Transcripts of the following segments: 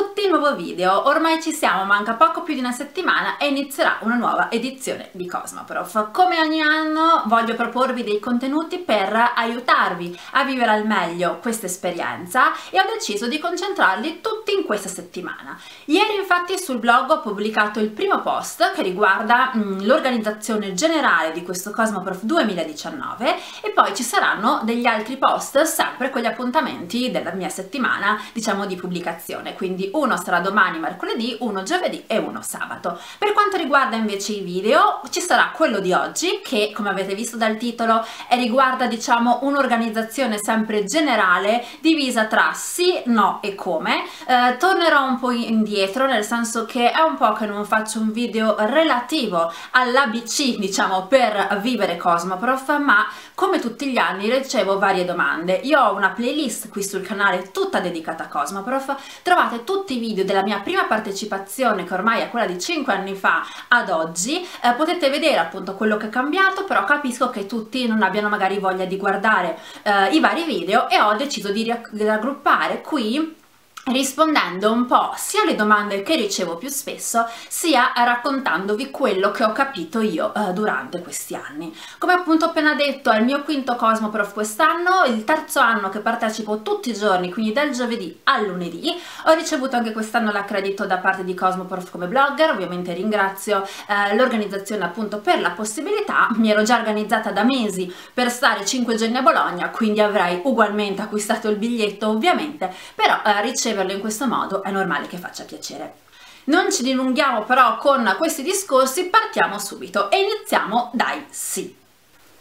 tutti, nuovo video. Ormai ci siamo, manca poco più di una settimana e inizierà una nuova edizione di Cosmoprof. Come ogni anno voglio proporvi dei contenuti per aiutarvi a vivere al meglio questa esperienza e ho deciso di concentrarli tutti in questa settimana. Ieri infatti sul blog ho pubblicato il primo post che riguarda mm, l'organizzazione generale di questo Cosmoprof 2019 e poi ci saranno degli altri post sempre con gli appuntamenti della mia settimana diciamo di pubblicazione. Quindi uno sarà domani mercoledì, uno giovedì e uno sabato. Per quanto riguarda invece i video, ci sarà quello di oggi che come avete visto dal titolo riguarda diciamo un'organizzazione sempre generale divisa tra sì, no e come. Eh, tornerò un po' indietro nel senso che è un po' che non faccio un video relativo all'ABC diciamo per vivere Cosmoprof ma come tutti gli anni ricevo varie domande. Io ho una playlist qui sul canale tutta dedicata a Cosmoprof, trovate tutti i video della mia prima partecipazione che ormai è quella di 5 anni fa ad oggi eh, potete vedere appunto quello che è cambiato però capisco che tutti non abbiano magari voglia di guardare eh, i vari video e ho deciso di raggruppare qui rispondendo un po' sia alle domande che ricevo più spesso sia raccontandovi quello che ho capito io eh, durante questi anni. Come appunto appena detto è il mio quinto Cosmoprof quest'anno, il terzo anno che partecipo tutti i giorni, quindi dal giovedì al lunedì, ho ricevuto anche quest'anno l'accredito da parte di Cosmoprof come blogger, ovviamente ringrazio eh, l'organizzazione appunto per la possibilità, mi ero già organizzata da mesi per stare 5 giorni a Bologna, quindi avrei ugualmente acquistato il biglietto ovviamente, però eh, riceverlo in questo modo è normale che faccia piacere. Non ci dilunghiamo però con questi discorsi, partiamo subito e iniziamo dai sì.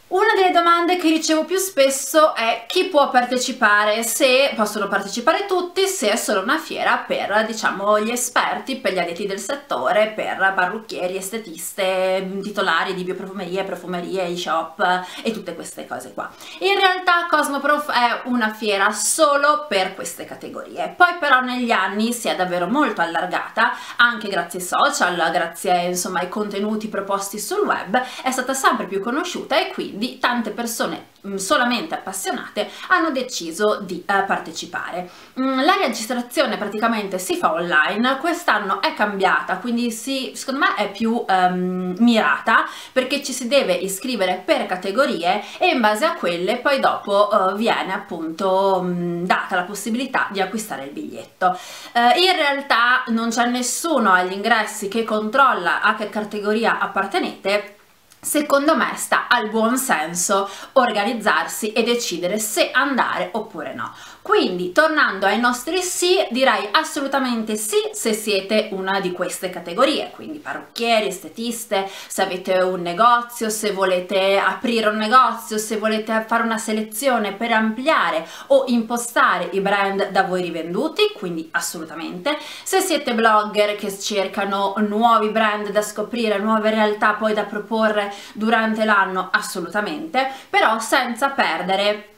Una delle domande che ricevo più spesso è chi può partecipare, se possono partecipare tutti, se è solo una fiera per diciamo gli esperti, per gli addetti del settore, per parrucchieri, estetiste, titolari di bioprofumerie, profumerie, e-shop e tutte queste cose qua. In realtà Cosmoprof è una fiera solo per queste categorie, poi però negli anni si è davvero molto allargata, anche grazie ai social, grazie insomma ai contenuti proposti sul web, è stata sempre più conosciuta e quindi quindi tante persone mm, solamente appassionate hanno deciso di uh, partecipare. Mm, la registrazione praticamente si fa online, quest'anno è cambiata, quindi si, secondo me è più um, mirata perché ci si deve iscrivere per categorie e in base a quelle poi dopo uh, viene appunto um, data la possibilità di acquistare il biglietto. Uh, in realtà non c'è nessuno agli ingressi che controlla a che categoria appartenete secondo me sta al buon senso organizzarsi e decidere se andare oppure no. Quindi tornando ai nostri sì direi assolutamente sì se siete una di queste categorie, quindi parrucchieri, estetiste, se avete un negozio, se volete aprire un negozio, se volete fare una selezione per ampliare o impostare i brand da voi rivenduti, quindi assolutamente. Se siete blogger che cercano nuovi brand da scoprire, nuove realtà poi da proporre durante l'anno assolutamente, però senza perdere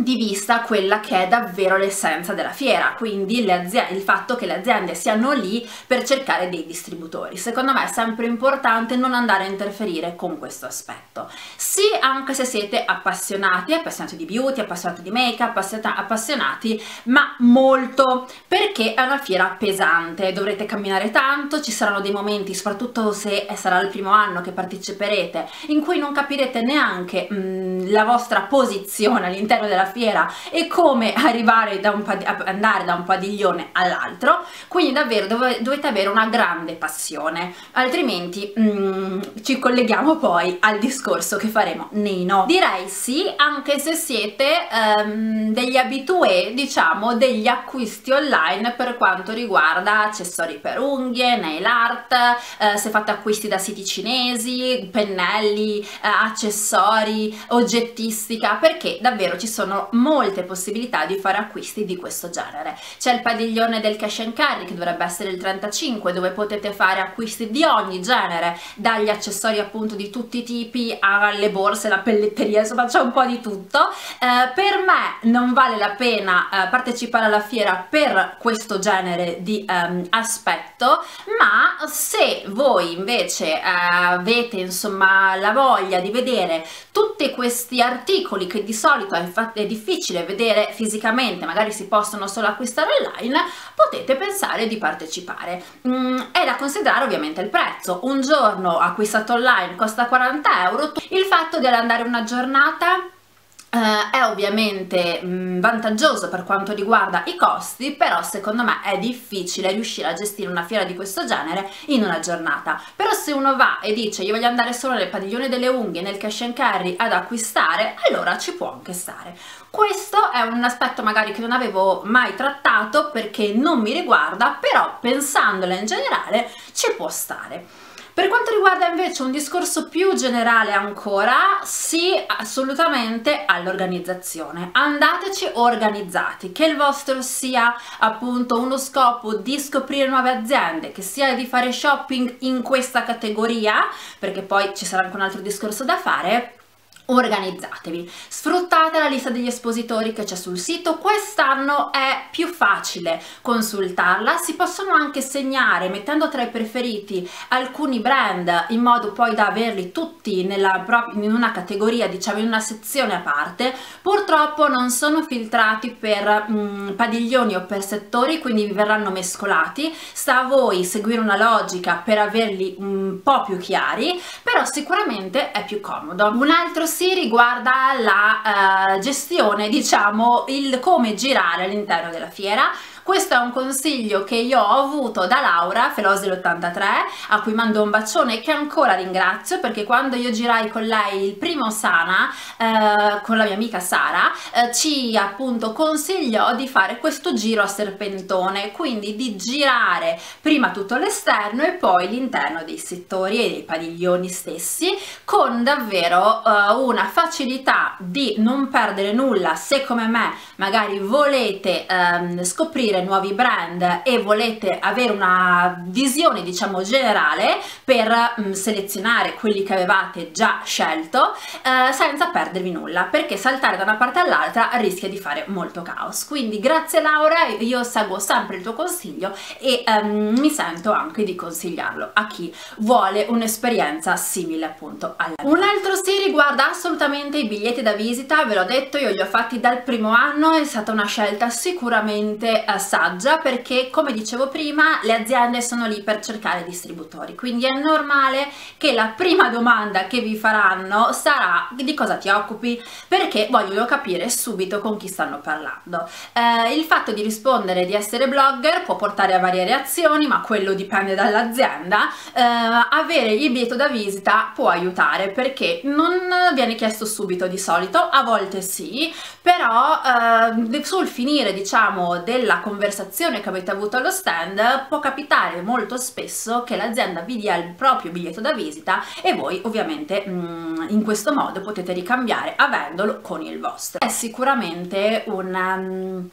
di vista quella che è davvero l'essenza della fiera, quindi il fatto che le aziende siano lì per cercare dei distributori. Secondo me è sempre importante non andare a interferire con questo aspetto. Sì, anche se siete appassionati, appassionati di beauty, appassionati di make-up, appassionati, ma molto, perché è una fiera pesante, dovrete camminare tanto, ci saranno dei momenti, soprattutto se sarà il primo anno che parteciperete, in cui non capirete neanche mh, mm, la vostra posizione all'interno della fiera e come arrivare da un andare da un padiglione all'altro. Quindi davvero dov dovete avere una grande passione altrimenti mm, ci colleghiamo poi al discorso che faremo nei no. Direi sì anche se siete um, degli abitué diciamo degli acquisti online per quanto riguarda accessori per unghie nail art uh, se fate acquisti da siti cinesi pennelli uh, accessori oggettistica perché davvero ci sono molte possibilità di fare acquisti di questo genere. C'è il padiglione del cash and carry che dovrebbe essere il 35 dove potete fare acquisti di ogni genere, dagli accessori appunto di tutti i tipi alle borse, la pelletteria, insomma c'è un po' di tutto. Eh, per me non vale la pena eh, partecipare alla fiera per questo genere di ehm, aspetto, ma se voi invece eh, avete insomma la voglia di vedere tutti questi articoli che di solito infatti difficile vedere fisicamente, magari si possono solo acquistare online, potete pensare di partecipare. Mm, è da considerare ovviamente il prezzo. Un giorno acquistato online costa 40 euro, il fatto di andare una giornata Uh, è ovviamente mh, mm, vantaggioso per quanto riguarda i costi, però secondo me è difficile riuscire a gestire una fiera di questo genere in una giornata. Però se uno va e dice io voglio andare solo nel padiglione delle unghie, nel cash and carry ad acquistare, allora ci può anche stare. Questo è un aspetto magari che non avevo mai trattato perché non mi riguarda, però pensandola in generale ci può stare. Per quanto riguarda invece un discorso più generale ancora, sì assolutamente all'organizzazione. Andateci organizzati, che il vostro sia appunto uno scopo di scoprire nuove aziende, che sia di fare shopping in questa categoria, perché poi ci sarà anche un altro discorso da fare, organizzatevi. Sfruttate la lista degli espositori che c'è sul sito. Quest'anno è più facile consultarla. Si possono anche segnare mettendo tra i preferiti alcuni brand in modo poi da averli tutti nella, in una categoria diciamo in una sezione a parte. Purtroppo non sono filtrati per mh, mm, padiglioni o per settori quindi vi verranno mescolati. Sta a voi seguire una logica per averli un po' più chiari però sicuramente è più comodo. Un altro si riguarda la uh, gestione, diciamo, il come girare all'interno della fiera questo è un consiglio che io ho avuto da Laura, Felosi83, a cui mando un bacione che ancora ringrazio perché quando io girai con lei il primo Sana, eh, con la mia amica Sara, eh, ci appunto consigliò di fare questo giro a serpentone, quindi di girare prima tutto l'esterno e poi l'interno dei settori e dei padiglioni stessi con davvero eh, una facilità di non perdere nulla se come me magari volete ehm, scoprire scoprire nuovi brand e volete avere una visione diciamo generale per mh, mm, selezionare quelli che avevate già scelto eh, senza perdervi nulla perché saltare da una parte all'altra rischia di fare molto caos quindi grazie Laura io seguo sempre il tuo consiglio e um, mi sento anche di consigliarlo a chi vuole un'esperienza simile appunto a lei. Un altro sì riguarda assolutamente i biglietti da visita, ve l'ho detto, io li ho fatti dal primo anno, è stata una scelta sicuramente uh, saggia perché come dicevo prima le aziende sono lì per cercare distributori. Quindi è normale che la prima domanda che vi faranno sarà di cosa ti occupi? Perché vogliono capire subito con chi stanno parlando. Eh, il fatto di rispondere di essere blogger può portare a varie reazioni ma quello dipende dall'azienda. Eh, avere il biglietto da visita può aiutare perché non viene chiesto subito di solito a volte sì però eh, sul finire diciamo della conversazione conversazione che avete avuto allo stand può capitare molto spesso che l'azienda vi dia il proprio biglietto da visita e voi ovviamente mm, in questo modo potete ricambiare avendolo con il vostro. È sicuramente un...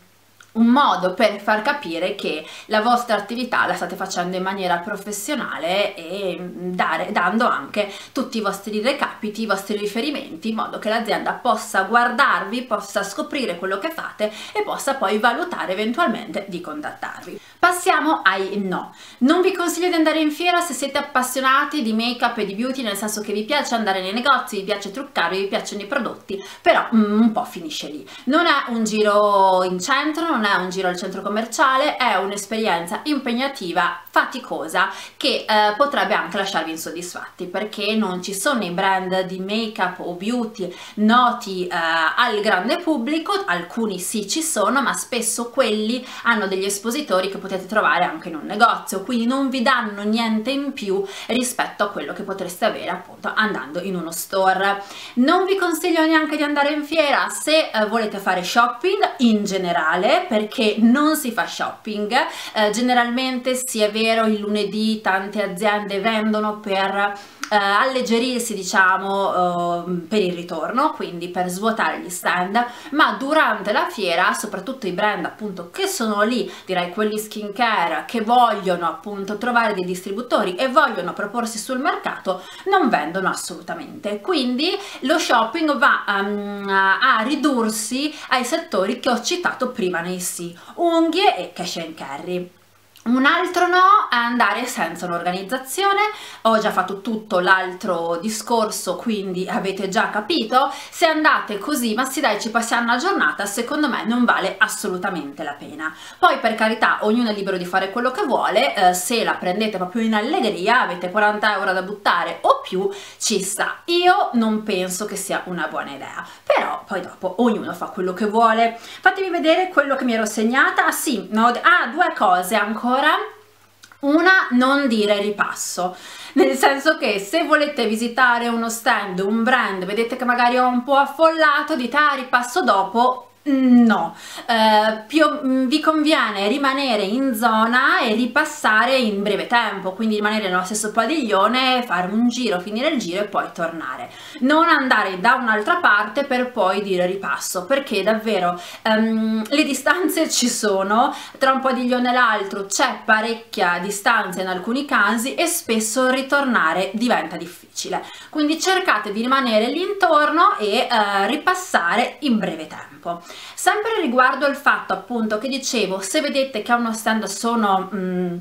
Un modo per far capire che la vostra attività la state facendo in maniera professionale e dare, dando anche tutti i vostri recapiti, i vostri riferimenti in modo che l'azienda possa guardarvi, possa scoprire quello che fate e possa poi valutare eventualmente di contattarvi. Passiamo ai no. Non vi consiglio di andare in fiera se siete appassionati di make up e di beauty nel senso che vi piace andare nei negozi, vi piace truccarvi, vi piacciono i prodotti però mm, un po' finisce lì. Non è un giro in centro, non è un giro al centro commerciale, è un'esperienza impegnativa, faticosa, che eh, potrebbe anche lasciarvi insoddisfatti perché non ci sono i brand di make-up o beauty noti eh, al grande pubblico, alcuni sì ci sono, ma spesso quelli hanno degli espositori che potete trovare anche in un negozio, quindi non vi danno niente in più rispetto a quello che potreste avere appunto andando in uno store. Non vi consiglio neanche di andare in fiera se eh, volete fare shopping in generale perché non si fa shopping. Eh, generalmente sì è vero il lunedì tante aziende vendono per eh, alleggerirsi diciamo eh, per il ritorno quindi per svuotare gli stand. Ma durante la fiera soprattutto i brand appunto che sono lì direi quelli skincare che vogliono appunto trovare dei distributori e vogliono proporsi sul mercato non vendono assolutamente. Quindi lo shopping va um, a ridursi ai settori che ho citato prima nei sì unghie e cash and carry un altro no è andare senza un'organizzazione, ho già fatto tutto l'altro discorso quindi avete già capito, se andate così ma sì dai ci passiamo una giornata secondo me non vale assolutamente la pena. Poi per carità ognuno è libero di fare quello che vuole, eh, se la prendete proprio in allegria avete 40 euro da buttare o più ci sta. Io non penso che sia una buona idea, però poi dopo ognuno fa quello che vuole. Fatemi vedere quello che mi ero segnata, ah sì, no, ah due cose ancora ancora una non dire ripasso. Nel senso che se volete visitare uno stand un brand vedete che magari ho un po' affollato dite ah ripasso dopo No, eh, più, mm, vi conviene rimanere in zona e ripassare in breve tempo, quindi rimanere nello stesso padiglione, fare un giro, finire il giro e poi tornare. Non andare da un'altra parte per poi dire ripasso, perché davvero um, le distanze ci sono, tra un padiglione e l'altro c'è parecchia distanza in alcuni casi e spesso ritornare diventa difficile. Quindi cercate di rimanere lì intorno e uh, ripassare in breve tempo. Sempre riguardo il fatto appunto che dicevo, se vedete che a uno stand sono... Mm,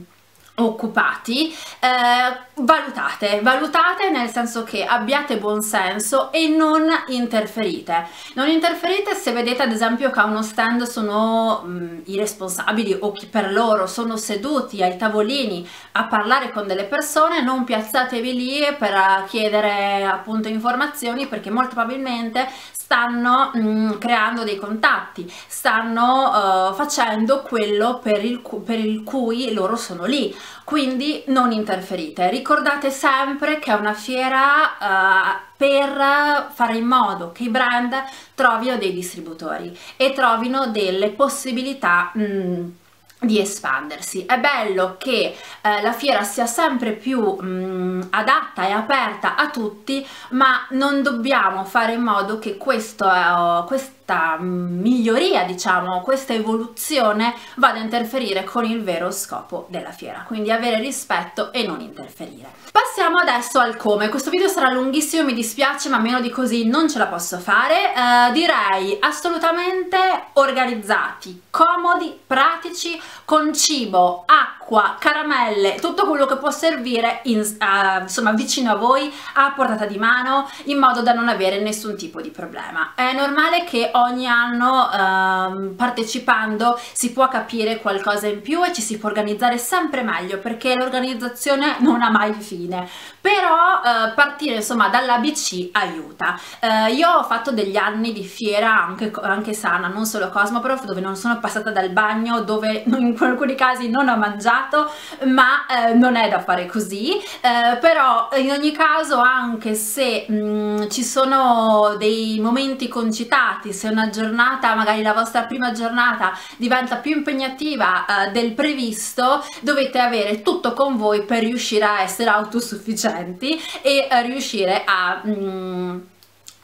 occupati eh, valutate valutate nel senso che abbiate buon senso e non interferite. Non interferite se vedete ad esempio che a uno stand sono mh, mm, i responsabili o chi per loro sono seduti ai tavolini a parlare con delle persone non piazzatevi lì per chiedere appunto informazioni perché molto probabilmente stanno mh, mm, creando dei contatti, stanno uh, facendo quello per il, per il cui loro sono lì, quindi non interferite. Ricordate sempre che è una fiera uh, per fare in modo che i brand trovino dei distributori e trovino delle possibilità mh, mm, di espandersi. È bello che eh, la fiera sia sempre più mh, mm, adatta e aperta a tutti, ma non dobbiamo fare in modo che questo, eh, questa miglioria, diciamo, questa evoluzione vada a interferire con il vero scopo della fiera, quindi avere rispetto e non interferire. Passiamo adesso al come, questo video sarà lunghissimo, mi dispiace ma meno di così non ce la posso fare, eh, direi assolutamente organizzati, comodi, pratici, con cibo, acqua, caramelle, tutto quello che può servire in, uh, insomma vicino a voi, a portata di mano, in modo da non avere nessun tipo di problema. È normale che ogni anno uh, partecipando si può capire qualcosa in più e ci si può organizzare sempre meglio perché l'organizzazione non ha mai fine, però uh, partire insomma dall'ABC aiuta. Uh, io ho fatto degli anni di fiera anche, anche sana, non solo Cosmoprof, dove non sono passata dal bagno, dove in alcuni casi non ho mangiato, ma eh, non è da fare così, eh, però in ogni caso anche se mh, mm, ci sono dei momenti concitati, se una giornata, magari la vostra prima giornata diventa più impegnativa eh, del previsto, dovete avere tutto con voi per riuscire a essere autosufficienti e eh, riuscire a... Mm,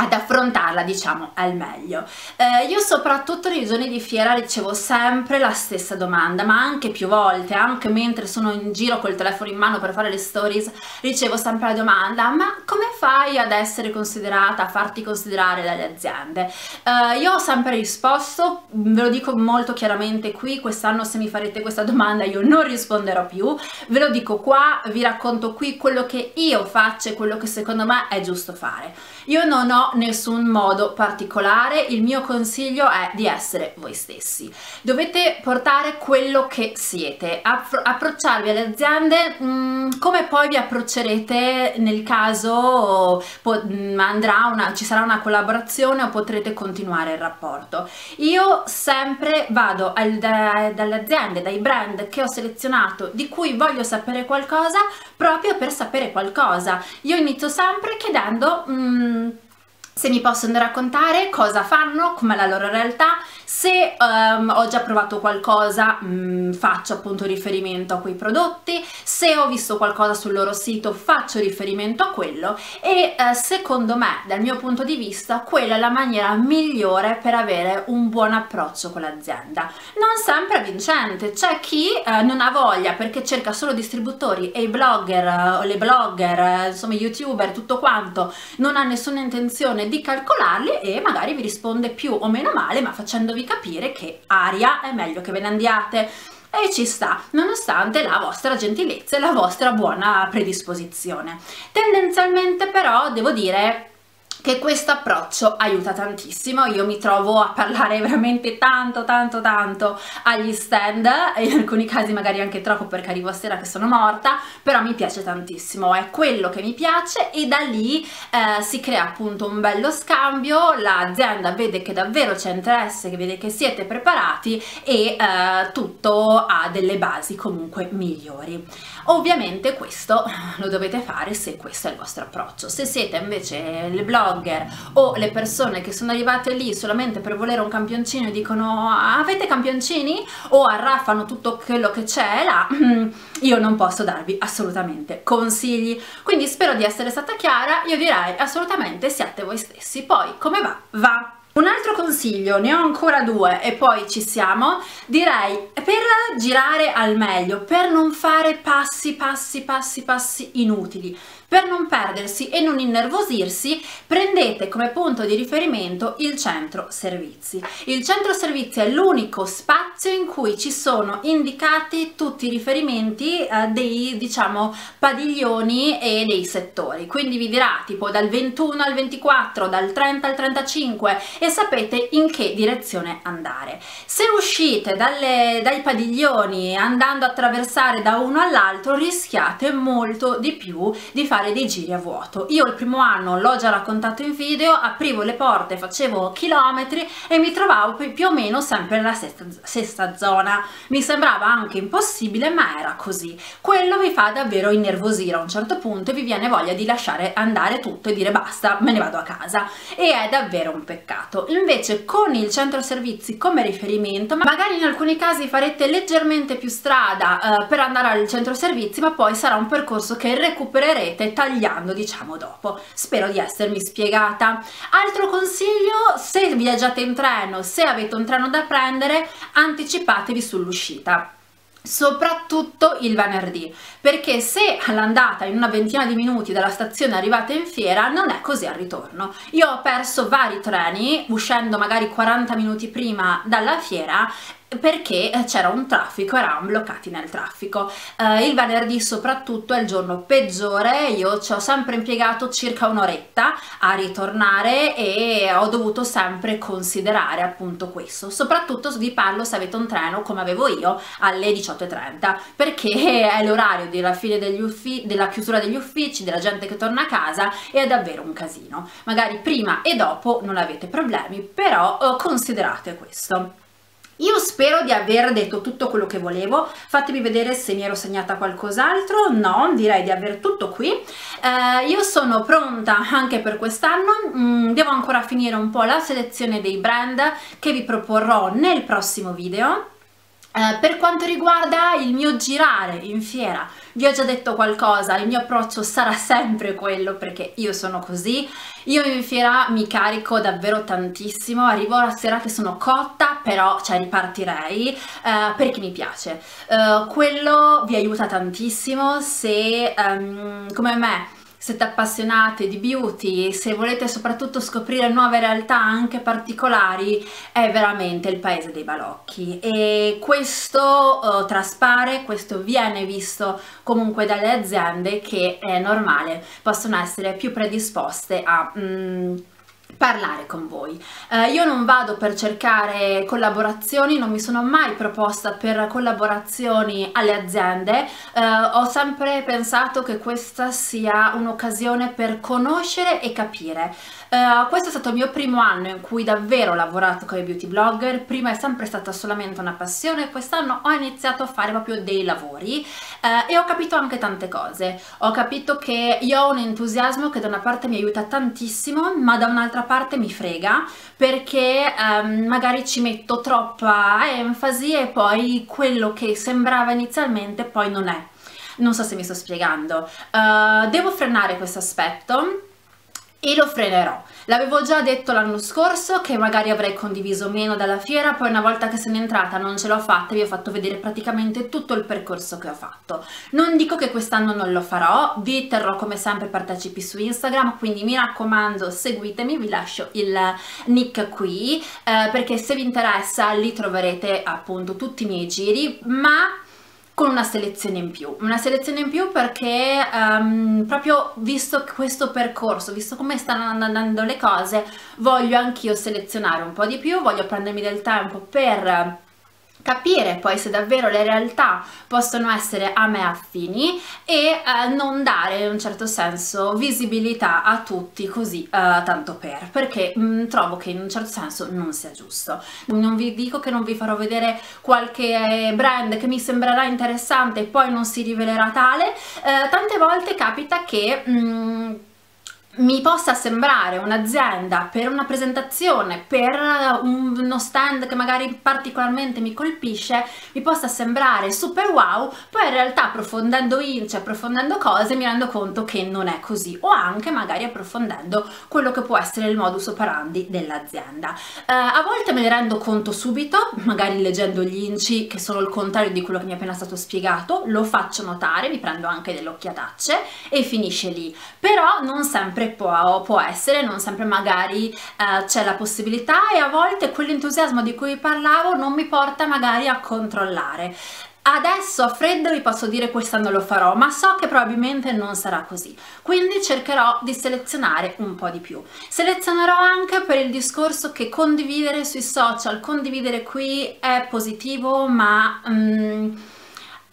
ad affrontarla diciamo al meglio. Eh, io soprattutto nei giorni di fiera ricevo sempre la stessa domanda ma anche più volte anche mentre sono in giro col telefono in mano per fare le stories ricevo sempre la domanda ma come fai ad essere considerata a farti considerare dalle aziende? Eh, io ho sempre risposto ve lo dico molto chiaramente qui quest'anno se mi farete questa domanda io non risponderò più. Ve lo dico qua vi racconto qui quello che io faccio e quello che secondo me è giusto fare. Io non ho nessun modo particolare, il mio consiglio è di essere voi stessi. Dovete portare quello che siete, appro approcciarvi alle aziende mh, mm, come poi vi approccerete nel caso mm, una, ci sarà una collaborazione o potrete continuare il rapporto. Io sempre vado al, da, dalle aziende, dai brand che ho selezionato di cui voglio sapere qualcosa proprio per sapere qualcosa. Io inizio sempre chiedendo mh, mm, se mi possono raccontare cosa fanno, com'è la loro realtà, se um, ho già provato qualcosa mh, mm, faccio appunto riferimento a quei prodotti, se ho visto qualcosa sul loro sito faccio riferimento a quello. E eh, secondo me dal mio punto di vista quella è la maniera migliore per avere un buon approccio con l'azienda. Non sempre vincente, c'è chi eh, non ha voglia perché cerca solo distributori e i blogger eh, o le blogger, eh, insomma youtuber, tutto quanto, non ha nessuna intenzione di calcolarli e magari vi risponde più o meno male ma facendovi capire che aria è meglio che ve ne andiate e ci sta, nonostante la vostra gentilezza e la vostra buona predisposizione. Tendenzialmente però devo dire che questo approccio aiuta tantissimo, io mi trovo a parlare veramente tanto tanto tanto agli stand, in alcuni casi magari anche troppo perché arrivo a sera che sono morta, però mi piace tantissimo, è quello che mi piace e da lì eh, si crea appunto un bello scambio, l'azienda vede che davvero c'è interesse, che vede che siete preparati e eh, tutto ha delle basi comunque migliori. Ovviamente questo lo dovete fare se questo è il vostro approccio, se siete invece le blog blogger o le persone che sono arrivate lì solamente per volere un campioncino e dicono avete campioncini o arraffano tutto quello che c'è là, io non posso darvi assolutamente consigli. Quindi spero di essere stata chiara, io direi assolutamente siate voi stessi. Poi come va? Va! Un altro consiglio, ne ho ancora due e poi ci siamo, direi per girare al meglio, per non fare passi, passi, passi, passi inutili, per non perdersi e non innervosirsi, prendete come punto di riferimento il centro servizi. Il centro servizi è l'unico spazio in cui ci sono indicati tutti i riferimenti eh, dei, diciamo, padiglioni e dei settori. Quindi vi dirà tipo dal 21 al 24, dal 30 al 35 e sapete in che direzione andare. Se uscite dalle, dai padiglioni andando a attraversare da uno all'altro rischiate molto di più di fare fare dei giri a vuoto. Io il primo anno l'ho già raccontato in video, aprivo le porte, facevo chilometri e mi trovavo più o meno sempre nella sesta, sesta zona. Mi sembrava anche impossibile, ma era così. Quello vi fa davvero innervosire a un certo punto e vi viene voglia di lasciare andare tutto e dire basta, me ne vado a casa. E è davvero un peccato. Invece con il centro servizi come riferimento, magari in alcuni casi farete leggermente più strada eh, per andare al centro servizi, ma poi sarà un percorso che recupererete tagliando diciamo dopo. Spero di essermi spiegata. Altro consiglio, se viaggiate in treno, se avete un treno da prendere, anticipatevi sull'uscita soprattutto il venerdì perché se all'andata in una ventina di minuti dalla stazione arrivate in fiera non è così al ritorno io ho perso vari treni uscendo magari 40 minuti prima dalla fiera perché eh, c'era un traffico, eravamo bloccati nel traffico. Uh, il venerdì soprattutto è il giorno peggiore, io ci ho sempre impiegato circa un'oretta a ritornare e ho dovuto sempre considerare appunto questo. Soprattutto vi parlo se avete un treno come avevo io alle 18.30 perché è l'orario della fine degli uffici, della chiusura degli uffici, della gente che torna a casa e è davvero un casino. Magari prima e dopo non avete problemi, però uh, considerate questo. Io spero di aver detto tutto quello che volevo, fatemi vedere se mi ero segnata qualcos'altro, no, direi di aver tutto qui. Eh, io sono pronta anche per quest'anno, mm, devo ancora finire un po' la selezione dei brand che vi proporrò nel prossimo video. Eh, per quanto riguarda il mio girare in fiera, vi ho già detto qualcosa, il mio approccio sarà sempre quello perché io sono così, io in fiera mi carico davvero tantissimo, arrivo la sera che sono cotta, però cioè ripartirei eh, perché mi piace. Eh, quello vi aiuta tantissimo se um, come me siete appassionate di beauty, se volete soprattutto scoprire nuove realtà anche particolari, è veramente il paese dei balocchi. E questo uh, traspare, questo viene visto comunque dalle aziende che è normale, possono essere più predisposte a... Mm, parlare con voi. Eh, io non vado per cercare collaborazioni, non mi sono mai proposta per collaborazioni alle aziende, eh, ho sempre pensato che questa sia un'occasione per conoscere e capire. Uh, questo è stato il mio primo anno in cui davvero ho lavorato come beauty blogger, prima è sempre stata solamente una passione, quest'anno ho iniziato a fare proprio dei lavori uh, e ho capito anche tante cose. Ho capito che io ho un entusiasmo che da una parte mi aiuta tantissimo, ma da un'altra parte mi frega perché um, magari ci metto troppa enfasi e poi quello che sembrava inizialmente poi non è. Non so se mi sto spiegando. Uh, devo frenare questo aspetto e lo frenerò. L'avevo già detto l'anno scorso che magari avrei condiviso meno dalla fiera, poi una volta che sono entrata non ce l'ho fatta vi ho fatto vedere praticamente tutto il percorso che ho fatto. Non dico che quest'anno non lo farò, vi terrò come sempre partecipi su Instagram, quindi mi raccomando seguitemi, vi lascio il nick qui, eh, perché se vi interessa lì troverete appunto tutti i miei giri, ma con una selezione in più, una selezione in più perché um, proprio visto questo percorso, visto come stanno andando le cose, voglio anch'io selezionare un po' di più, voglio prendermi del tempo per capire poi se davvero le realtà possono essere a me affini e eh, non dare in un certo senso visibilità a tutti così eh, tanto per perché mh, mm, trovo che in un certo senso non sia giusto. Non vi dico che non vi farò vedere qualche brand che mi sembrerà interessante e poi non si rivelerà tale eh, tante volte capita che mh, mm, mi possa sembrare un'azienda per una presentazione, per uno stand che magari particolarmente mi colpisce, mi possa sembrare super wow, poi in realtà approfondendo inci, approfondendo cose mi rendo conto che non è così o anche magari approfondendo quello che può essere il modus operandi dell'azienda. Eh, a volte me ne rendo conto subito, magari leggendo gli inci che sono il contrario di quello che mi è appena stato spiegato, lo faccio notare, mi prendo anche delle occhiatacce e finisce lì, però non sempre può, può essere, non sempre magari eh, c'è la possibilità e a volte quell'entusiasmo di cui parlavo non mi porta magari a controllare. Adesso a freddo vi posso dire quest'anno lo farò, ma so che probabilmente non sarà così, quindi cercherò di selezionare un po' di più. Selezionerò anche per il discorso che condividere sui social, condividere qui è positivo, ma... Mm,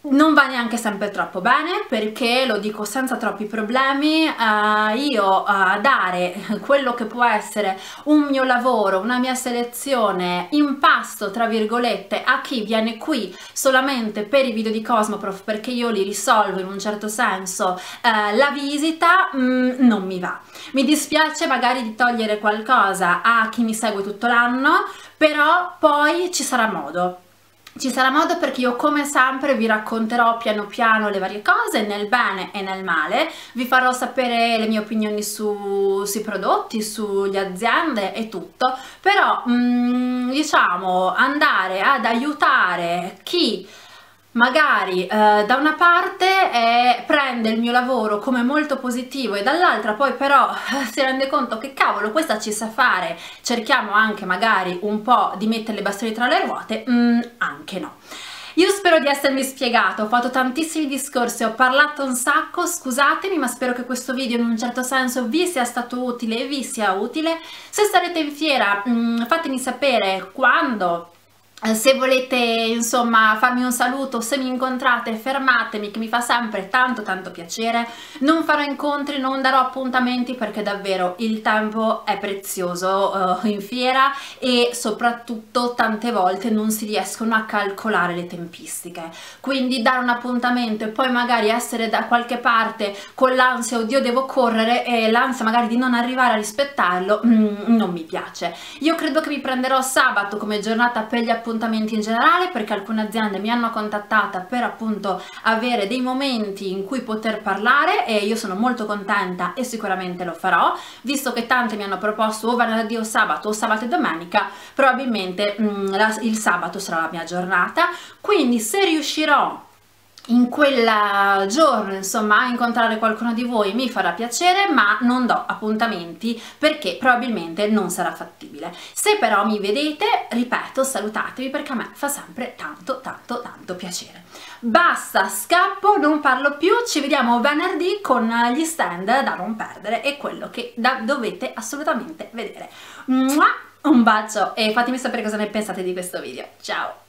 non va neanche sempre troppo bene perché lo dico senza troppi problemi uh, io uh, dare quello che può essere un mio lavoro una mia selezione in pasto tra virgolette a chi viene qui solamente per i video di Cosmoprof perché io li risolvo in un certo senso uh, la visita mm, non mi va. Mi dispiace magari di togliere qualcosa a chi mi segue tutto l'anno però poi ci sarà modo ci sarà modo perché io come sempre vi racconterò piano piano le varie cose, nel bene e nel male, vi farò sapere le mie opinioni su, sui prodotti, sulle aziende e tutto, però mh, mm, diciamo andare ad aiutare chi magari eh, da una parte eh, prende il mio lavoro come molto positivo e dall'altra poi però eh, si rende conto che cavolo questa ci sa fare, cerchiamo anche magari un po' di mettere le bastoni tra le ruote, mm, anche no. Io spero di essermi spiegato, ho fatto tantissimi discorsi, ho parlato un sacco, scusatemi ma spero che questo video in un certo senso vi sia stato utile e vi sia utile. Se sarete in fiera mm, fatemi sapere quando se volete insomma farmi un saluto se mi incontrate fermatemi che mi fa sempre tanto tanto piacere. Non farò incontri non darò appuntamenti perché davvero il tempo è prezioso uh, in fiera e soprattutto tante volte non si riescono a calcolare le tempistiche. Quindi dare un appuntamento e poi magari essere da qualche parte con l'ansia oddio devo correre e l'ansia magari di non arrivare a rispettarlo mm, non mi piace. Io credo che mi prenderò sabato come giornata per gli appuntamenti appuntamenti in generale perché alcune aziende mi hanno contattata per appunto avere dei momenti in cui poter parlare e io sono molto contenta e sicuramente lo farò. Visto che tante mi hanno proposto o venerdì o sabato o sabato e domenica probabilmente mh, mm, la, il sabato sarà la mia giornata. Quindi se riuscirò in quel giorno insomma incontrare qualcuno di voi mi farà piacere ma non do appuntamenti perché probabilmente non sarà fattibile. Se però mi vedete ripeto salutatevi perché a me fa sempre tanto tanto tanto piacere. Basta scappo non parlo più ci vediamo venerdì con gli stand da non perdere e quello che dovete assolutamente vedere. Un bacio e fatemi sapere cosa ne pensate di questo video. Ciao